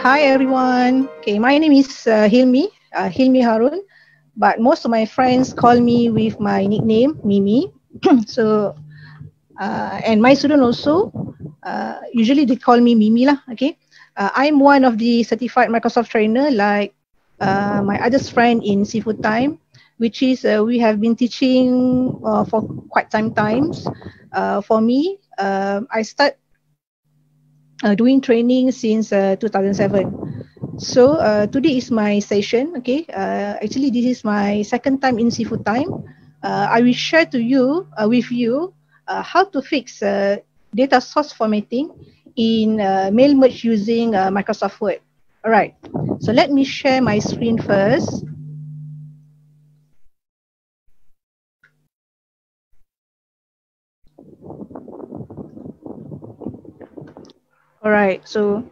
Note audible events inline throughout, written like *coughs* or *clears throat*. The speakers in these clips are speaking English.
hi everyone. Okay, my name is uh, Hilmi, uh, Hilmi Harun, but most of my friends call me with my nickname Mimi. *clears throat* so, uh, and my student also, uh, usually they call me Mimi lah. Okay, uh, I'm one of the certified Microsoft trainer like uh, my other friend in SifooTime, which is uh, we have been teaching for quite some times. For me, I start uh, doing training since uh, 2007. So uh, today is my session. Okay, uh, actually this is my second time in Seafood Time. Uh, I will share to you uh, with you uh, how to fix uh, data source formatting in uh, mail merge using uh, Microsoft Word. All right. So let me share my screen first. All right. So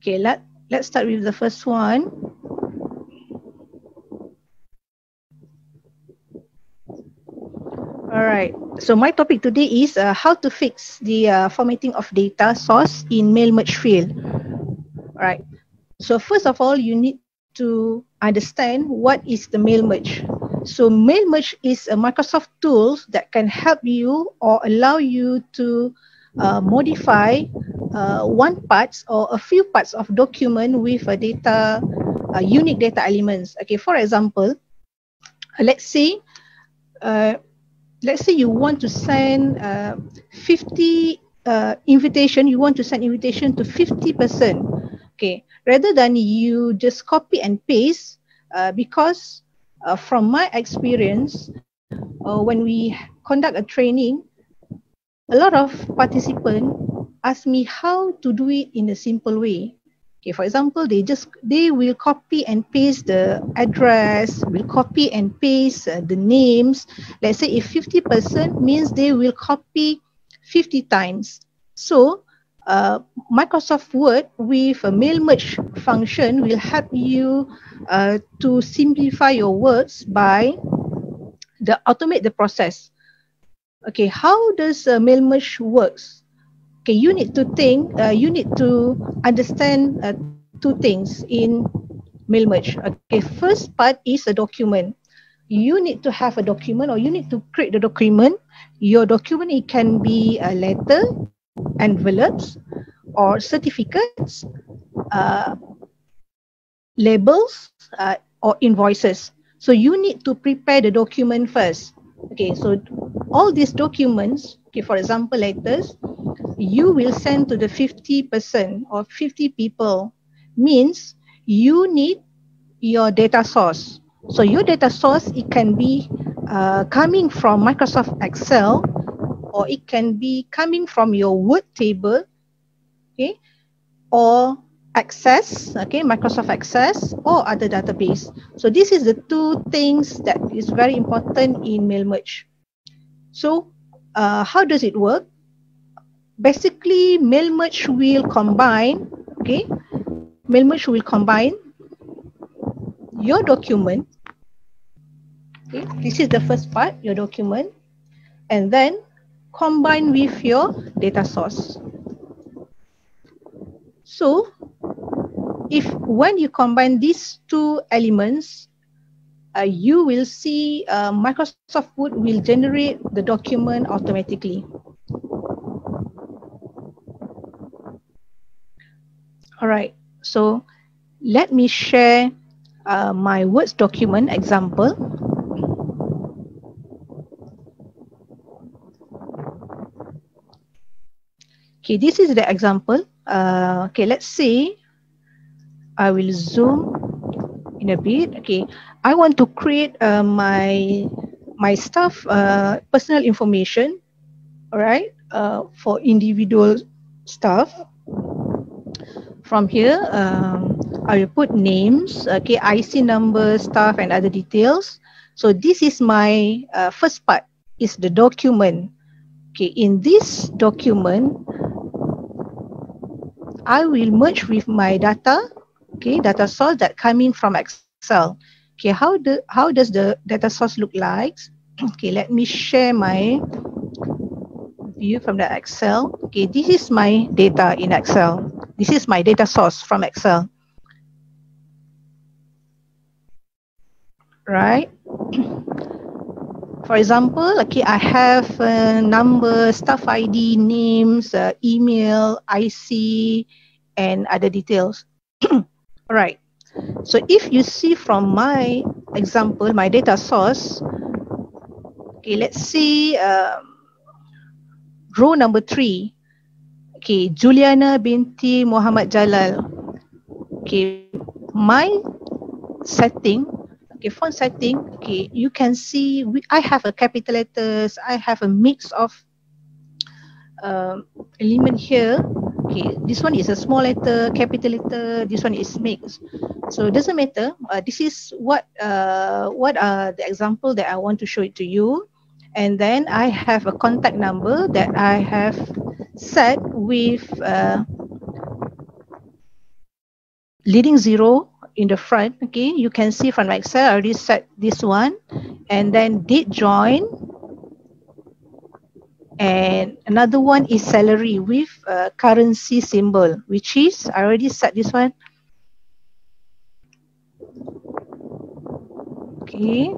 Okay, let let's start with the first one. All right. So my topic today is uh, how to fix the uh, formatting of data source in mail merge field. All right. So first of all, you need to understand what is the mail merge. So mail merge is a Microsoft tool that can help you or allow you to uh, modify uh, one parts or a few parts of document with a data, uh, unique data elements. Okay, for example, uh, let's say, uh, let's say you want to send uh, 50 uh, invitation, you want to send invitation to 50 person. Okay, rather than you just copy and paste, because uh, from my experience, uh, when we conduct a training, a lot of participants ask me how to do it in a simple way. Okay, for example, they just they will copy and paste the address, will copy and paste uh, the names. Let's say if 50% means they will copy 50 times. So uh, Microsoft Word with a mail merge function will help you uh, to simplify your words by the automate the process. Okay, how does uh, mail merge works? Okay, you need to think, uh, you need to understand uh, two things in mail merge. Okay, first part is a document. You need to have a document or you need to create the document. Your document, it can be a letter, envelopes, or certificates, uh, labels, uh, or invoices. So you need to prepare the document first. Okay, so all these documents, okay, for example, letters, you will send to the 50% or 50 people means you need your data source. So your data source, it can be uh, coming from Microsoft Excel or it can be coming from your Word table, okay, or Access, okay, Microsoft Access or other database. So this is the two things that is very important in mail merge. So uh, how does it work? Basically, mail merge will combine, okay, mail merge will combine your document. Okay, this is the first part, your document, and then combine with your data source. So if when you combine these two elements, uh, you will see uh, Microsoft Word will generate the document automatically. All right, so let me share uh, my Words document example. Okay, this is the example. Uh, okay, let's see I will zoom in a bit. Okay, I want to create uh, my my staff uh, personal information. All right, uh, for individual staff. From here, um, I will put names, okay, IC number, staff, and other details. So this is my uh, first part. Is the document. Okay, in this document, I will merge with my data okay, data source that coming from Excel. Okay, how do how does the data source look like? *clears throat* Okay, let me share my view from the Excel. Okay, this is my data in Excel. This is my data source from Excel. Right. *clears throat* For example, okay, I have a number, staff ID, names, uh, email, IC, and other details. *clears throat* Right. So if you see from my example, my data source, okay, let's see um, row number three. Okay, Juliana binti Muhammad Jalal. Okay, my setting okay font setting okay you can see we, i have a capital letters i have a mix of um, element here. Okay this one is a small letter capital letter this one is mixed so it doesn't matter uh, this is what uh, what are the example that i want to show it to you. And then i have a contact number that i have set with uh, leading zero in the front, okay, you can see from Excel, I already set this one and then date join. And another one is salary with currency symbol, which is, I already set this one. Okay,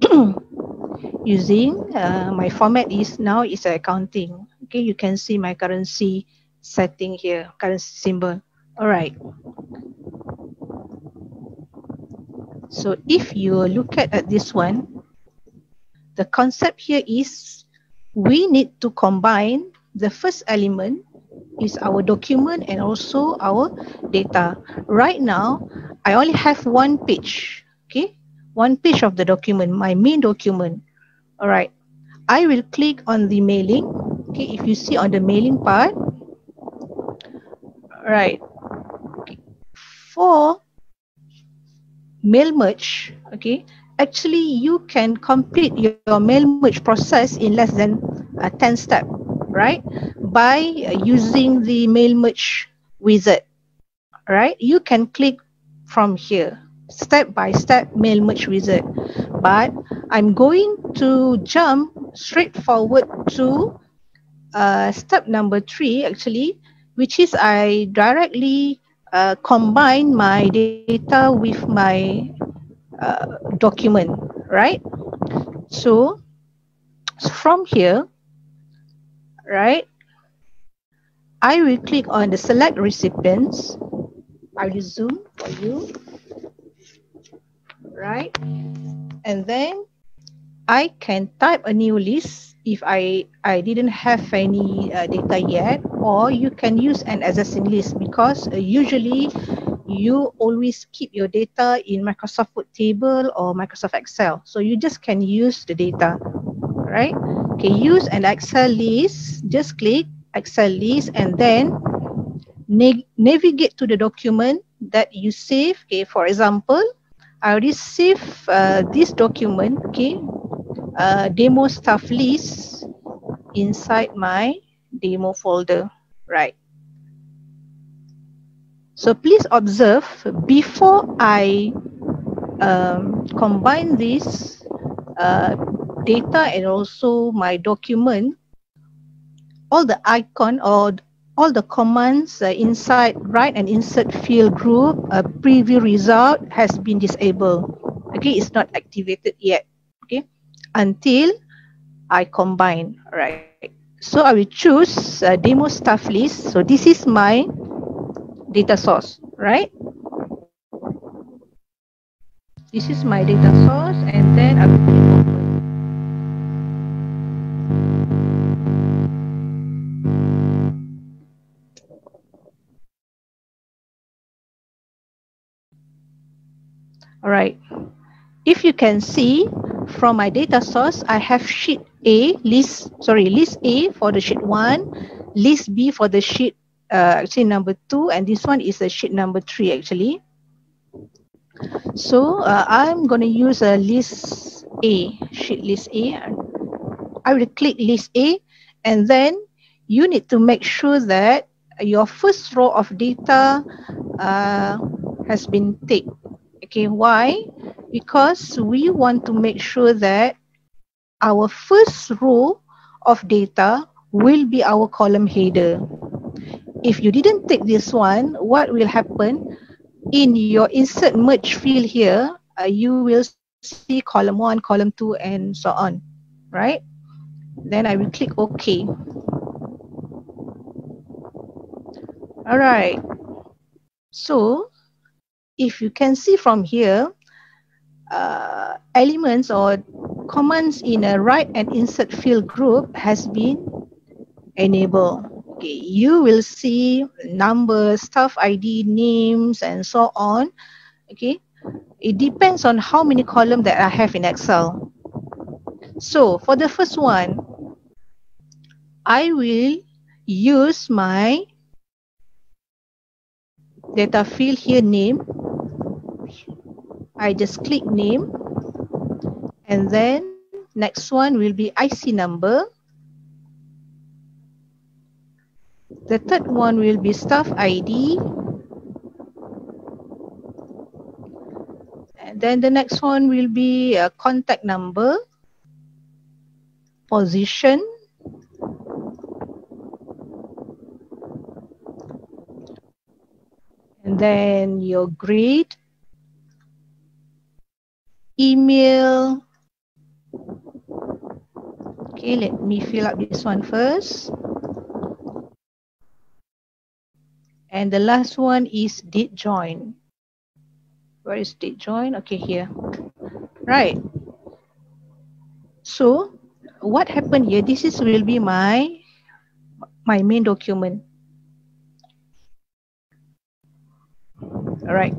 *coughs* using uh, my format is now is accounting. Okay, you can see my currency setting here, currency symbol. All right. So if you look at, at this one, the concept here is we need to combine the first element is our document and also our data. Right now, I only have one page, okay? One page of the document, my main document. All right. I will click on the mailing. Okay, if you see on the mailing part, all right. For mail merge, okay, actually you can complete your, mail merge process in less than uh, 10 steps, right? By using the mail merge wizard, right? You can click from here, step by step mail merge wizard. But I'm going to jump straight forward to uh, step number three actually, which is I directly uh, combine my data with my uh, document, right? So from here, right, I will click on the select recipients. I will zoom for you, right? And then I can type a new list if I, I didn't have any uh, data yet or you can use an existing list because uh, usually you always keep your data in Microsoft Word table or Microsoft Excel. So you just can use the data, right? Okay, use an Excel list, just click Excel list and then navigate to the document that you save. Okay, for example, I already save uh, this document, okay, uh, demo stuff list inside my demo folder, right? So please observe before I um, combine this uh, data and also my document, all the icon or all the commands uh, inside write and insert field group uh, preview result has been disabled. Okay, it's not activated yet until I combine, right? So I will choose uh, a demo stuff list. So this is my data source, right? This is my data source and then I will click open. All right. If you can see, from my data source, I have sheet A, list, sorry, list A for the sheet one, list B for the sheet, uh, actually number two, and this one is the sheet number three actually. So uh, I'm going to use a list A, sheet list A. I will click list A and then you need to make sure that your first row of data uh, has been ticked. Okay, why? Because we want to make sure that our first row of data will be our column header. If you didn't take this one, what will happen? In your insert merge field here, uh, you will see column 1, column 2 and so on, right? Then I will click OK. All right. So, if you can see from here, uh, elements or commands in a write and insert field group has been enabled. Okay, you will see numbers, staff ID, names, and so on. Okay, it depends on how many columns that I have in Excel. So for the first one, I will use my data field here name. I just click name and then next one will be IC number. The third one will be staff ID. And then the next one will be a contact number, position, and then your grade, email. Okay, let me fill up this one first. And the last one is date join. Where is date join? Okay, here. Right. So, what happened here? This is will be my my main document. All right.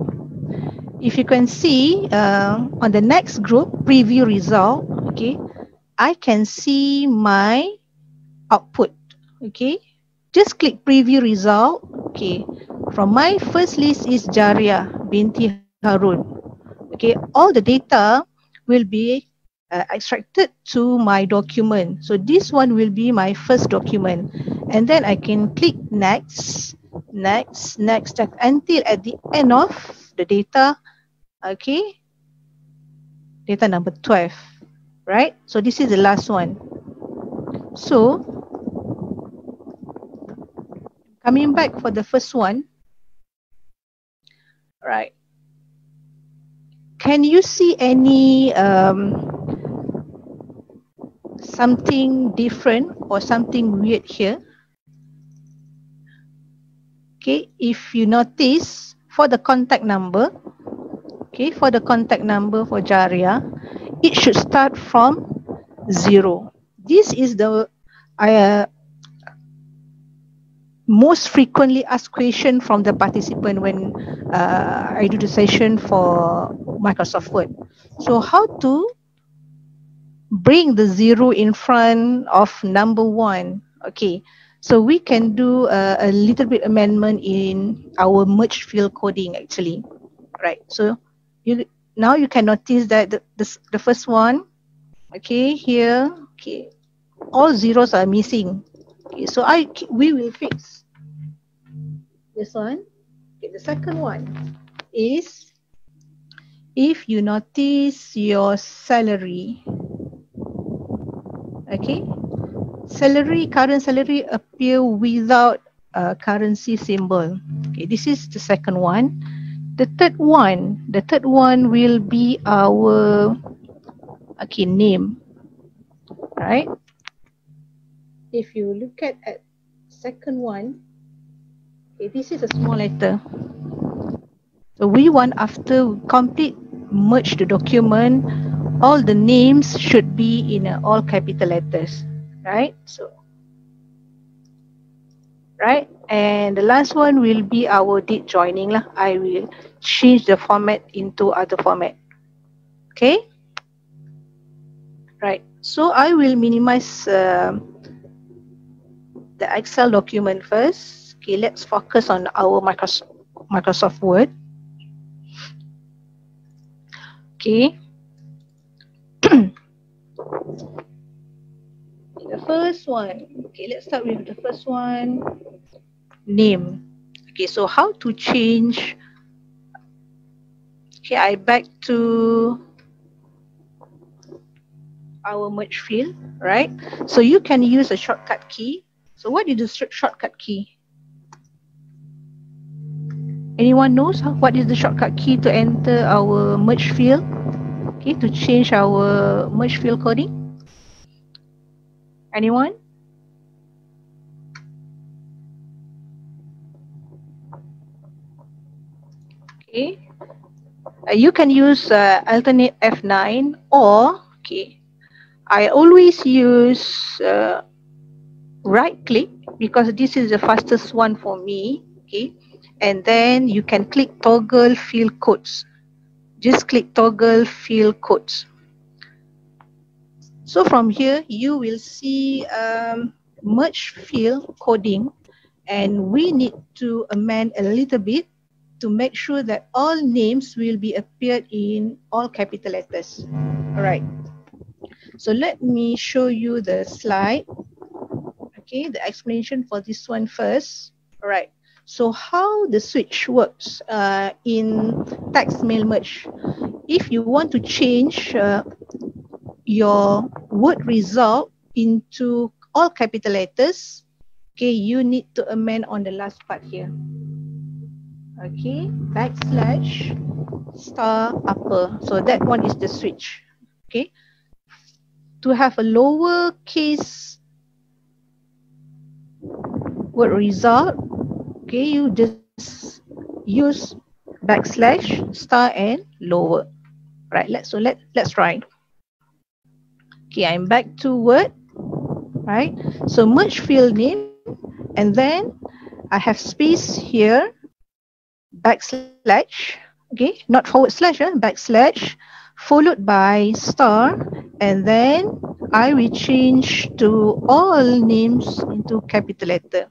If you can see uh, on the next group, preview result, okay, I can see my output, okay. Just click preview result, okay. From my first list is Jaria binti Harun. Okay, all the data will be uh, extracted to my document. So this one will be my first document. And then I can click next next, next, until at the end of the data, okay, data number 12, right? So this is the last one. So, coming back for the first one, right? Can you see any um, something different or something weird here? okay if you notice for the contact number okay for the contact number for Jaria it should start from zero. This is the uh, most frequently asked question from the participant when uh, I do the session for Microsoft Word. So how to bring the zero in front of number one okay so we can do a, a little bit amendment in our merge field coding actually, right? So you now you can notice that the, the, the first one, okay, here, okay, all zeros are missing. Okay, so I we will fix this one. Okay, the second one is if you notice your salary, okay, salary, current salary appear without a currency symbol. Okay, this is the second one. The third one, the third one will be our okay name, right? If you look at, at second one, okay, this is a small letter. So we want after complete merge the document, all the names should be in uh, all capital letters right? So, right? And the last one will be our date joining lah. I will change the format into other format. Okay? Right. So I will minimize uh, the Excel document first. Okay, let's focus on our Microsoft, Microsoft Word. Okay. *clears throat* the first one. Okay, let's start with the first one. Name. Okay, so how to change. Okay, I back to our merge field, right? So you can use a shortcut key. So what is the sh shortcut key? Anyone knows how, what is the shortcut key to enter our merge field? Okay, to change our merge field coding? Anyone? Okay. Uh, you can use uh, alternate F9 or, okay, I always use uh, right click because this is the fastest one for me, okay. And then you can click toggle field codes. Just click toggle field codes. So from here, you will see um, merge field coding and we need to amend a little bit to make sure that all names will be appeared in all capital letters. All right. So let me show you the slide. Okay, the explanation for this one first. All right. So how the switch works uh, in text mail merge. If you want to change uh, your word result into all capital letters, okay, you need to amend on the last part here. Okay backslash star upper. So that one is the switch. Okay. To have a lower case word result okay you just use backslash star and lower. Right let's so let let's try okay i'm back to word right so merge field name and then i have space here backslash, okay, not forward slash, eh, backslash, followed by star, and then I will change to all names into capital letter.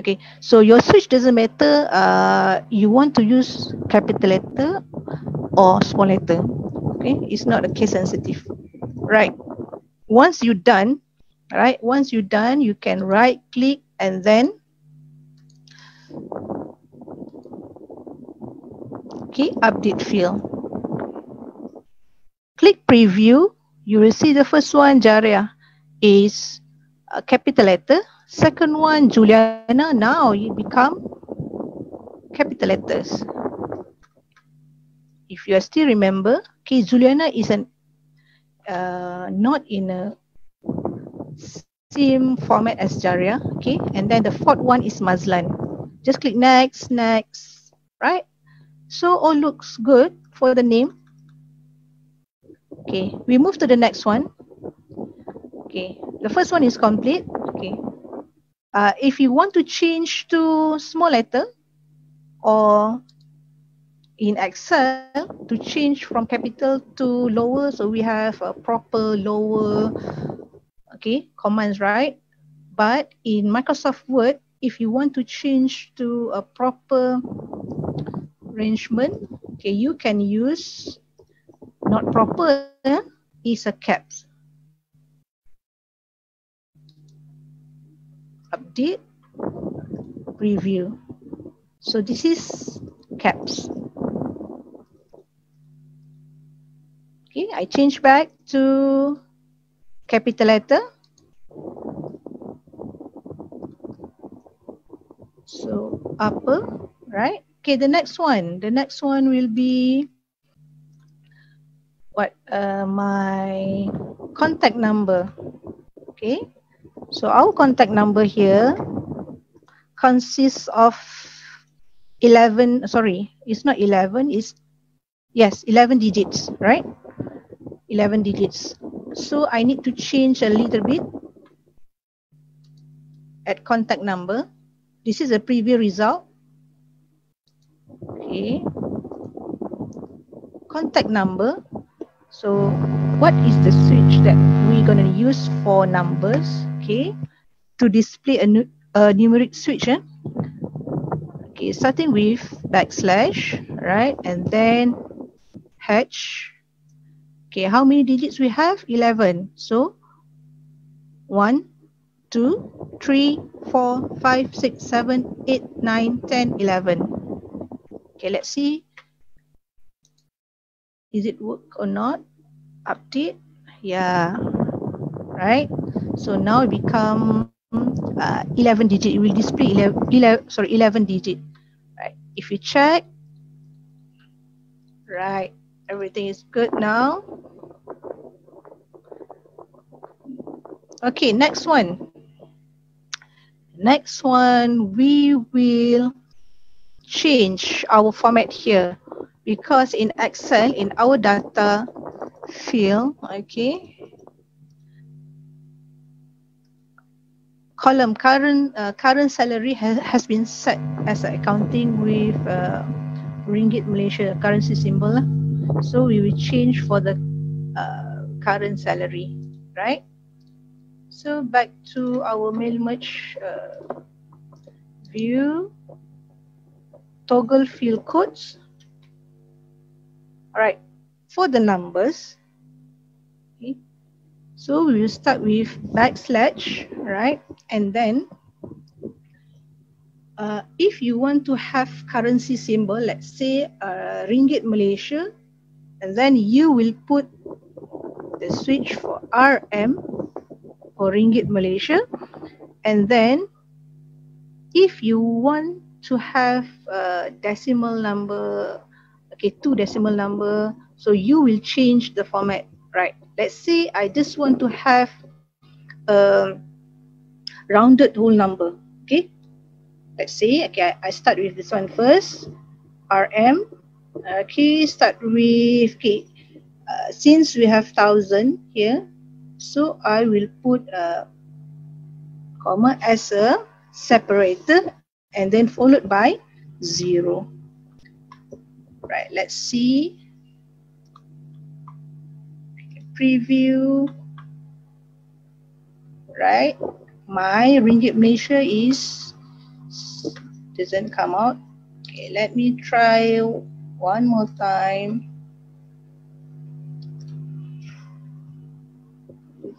Okay, so your switch doesn't matter, uh, you want to use capital letter or small letter. Okay, it's not a case sensitive. Right, once you're done, right, once you're done, you can right click and then Okay, update field. Click preview. You will see the first one, Jaria, is a capital letter. Second one, Juliana, now you become capital letters. If you are still remember, okay, Juliana is an uh, not in a same format as Jaria, okay, and then the fourth one is Mazlan. Just click next, next, right? So all looks good for the name. Okay, we move to the next one. Okay, the first one is complete. Okay, uh, if you want to change to small letter or in Excel to change from capital to lower, so we have a proper lower, okay, commands, right? But in Microsoft Word, if you want to change to a proper arrangement, okay, you can use not proper is a caps. Update, preview. So this is caps. Okay, I change back to capital letter. So upper, right? Okay, the next one. The next one will be what? Uh, my contact number. Okay. So our contact number here consists of 11, sorry, it's not 11, it's, yes, 11 digits, right? 11 digits. So I need to change a little bit at contact number. This is a preview result. Okay. Contact number. So what is the switch that we're going to use for numbers? Okay. To display a, nu a numeric switch. Eh? Okay, starting with backslash, right? And then hatch. Okay, how many digits we have? 11. So 1, 2, 3, 4, 5, 6, 7, 8, 9, 10, 11. Okay, let's see. Is it work or not? update. Yeah, right. So now it become uh, 11 digit. It will display 11, 11, sorry, 11 digit. Right. If you check, right, everything is good now. Okay, next one. Next one, we will change our format here because in Excel, in our data field, okay, column current uh, current salary has, has been set as accounting with uh, ringgit Malaysia currency symbol. So we will change for the uh, current salary, right? So back to our mail merge uh, view, toggle field codes. All right, for the numbers, okay, so we will start with backslash, right? And then uh, if you want to have currency symbol, let's say uh, ringgit Malaysia, and then you will put the switch for RM or ringgit Malaysia. And then if you want to have a decimal number, okay, two decimal number, so you will change the format, right? Let's say I just want to have a rounded whole number, okay? Let's say, okay, I start with this one first, RM, okay, start with, okay, uh, since we have thousand here, so I will put a comma as a separator and then followed by zero. Right, let's see. Preview. Right, my ringgit Malaysia is doesn't come out. Okay, let me try one more time.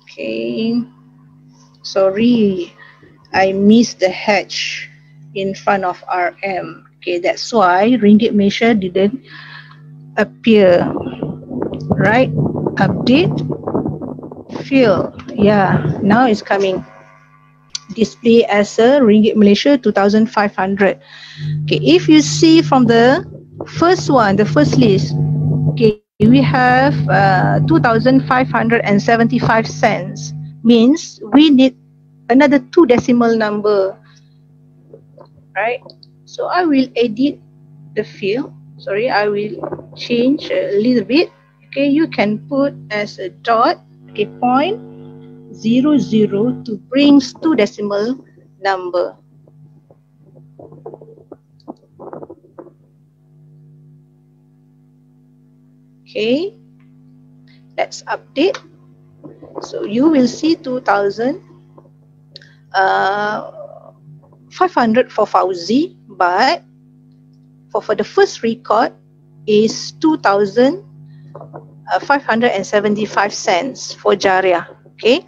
Okay. Sorry, I missed the hatch in front of RM. Okay, that's why Ringgit Malaysia didn't appear. Right? Update. Fill. Yeah, now it's coming. Display as a Ringgit Malaysia 2500. Okay, if you see from the first one, the first list, okay, we have uh, 2,575 cents. Means we need another two decimal number. Right? So I will edit the field. Sorry I will change a little bit. Okay you can put as a dot okay point zero zero to brings two decimal number okay let's update. So you will see 2000 uh, 500 for Fauzi but for, for the first record is 2575 uh, cents for Jaria okay?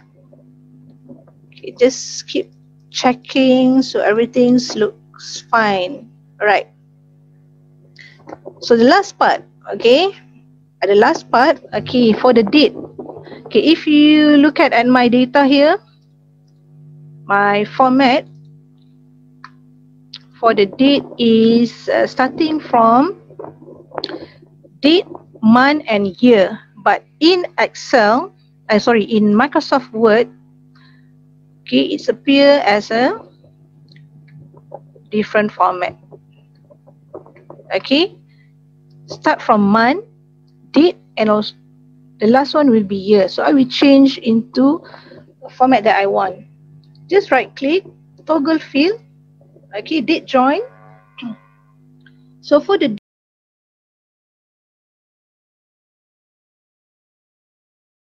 Okay just keep checking so everything looks fine. All right so the last part okay the last part okay for the date. Okay if you look at, at my data here my format for the date is uh, starting from date month and year. But in excel uh, sorry in microsoft word okay it's appear as a different format. Okay start from month date and also the last one will be year. So I will change into format that I want. Just right click, toggle field, okay, date join. So for the